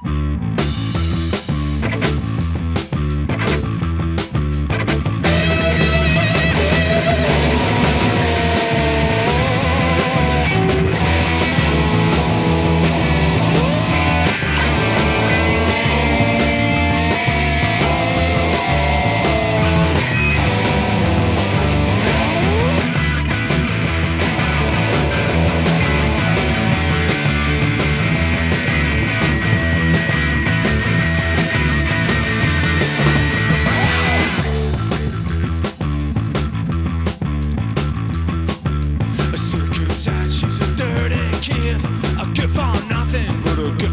Bye. kid, a good for nothing, but a good